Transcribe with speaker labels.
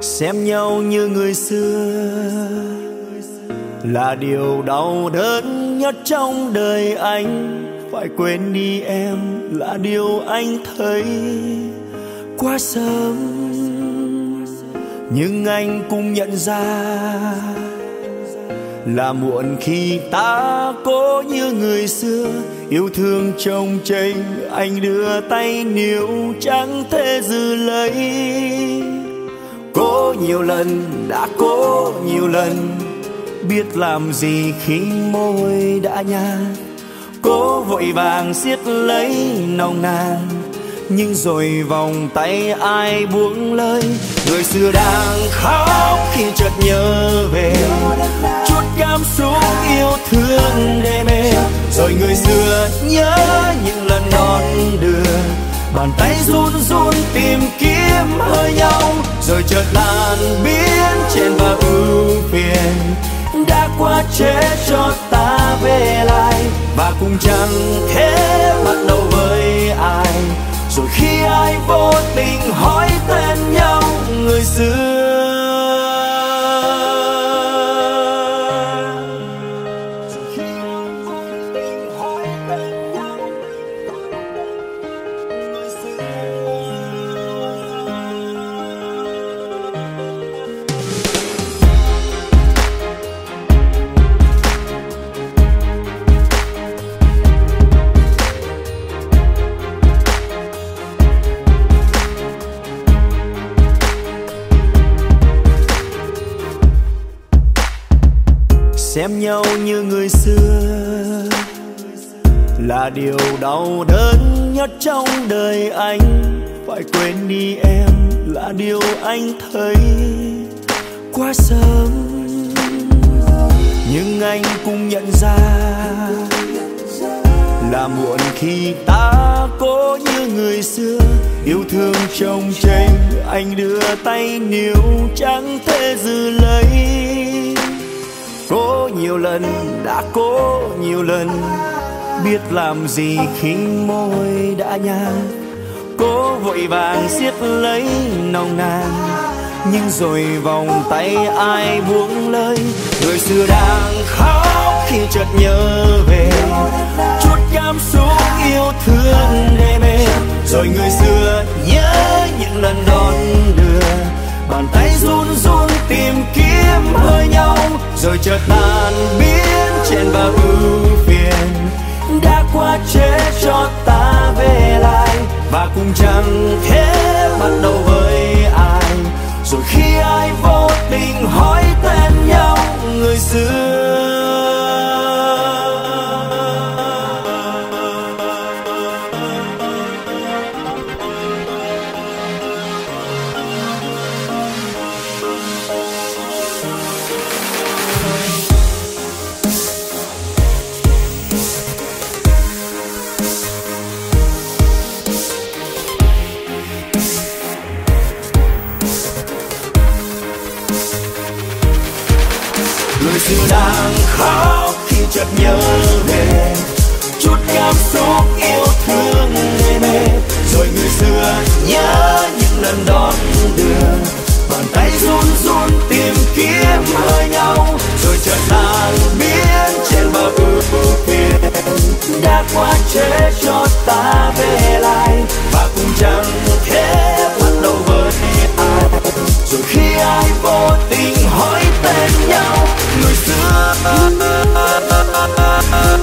Speaker 1: xem nhau như người xưa là điều đau đớn nhất trong đời anh. Phải quên đi em là điều anh thấy quá sớm. Nhưng anh cũng nhận ra là muộn khi ta cố như người xưa. Yêu thương trông chênh, anh đưa tay níu, chẳng thể giữ lấy nhiều lần, đã cố nhiều lần. Biết làm gì khi môi đã nhạt. Cố vội vàng siết lấy nồng nàn. Nhưng rồi vòng tay ai buông lơi người xưa đang khóc khi chợt nhớ về. Chút cảm xúc yêu thương đê mê. Rồi người xưa nhớ những lần đón đưa. Bàn tay run run tìm kiếm hơi nhau chợt tan biến trên và ưu phiền. Đã quá trễ cho ta về lại, và cũng chẳng thể bắt đầu với ai. Rồi khi xem nhau như người xưa là điều đau đớn nhất trong đời anh. Phải quên đi em là điều anh thấy quá sớm. Nhưng anh cũng nhận ra là muộn khi ta cố như người xưa. Yêu thương trong tranh anh đưa tay níu chẳng thể giữ lấy nhiều lần, đã cố nhiều lần. Biết làm gì khi môi đã nhạt. Cố vội vàng siết lấy nồng nàn. Nhưng rồi vòng tay ai buông lơi người xưa đang khóc khi chợt nhớ về. Chút cảm xúc yêu thương đê mê. Rồi người xưa rồi chợt tan biến trên bờ ưu phiền. Đã quá chế cho ta về lại, và cũng chẳng thể dù đang khóc thì chợt nhớ về.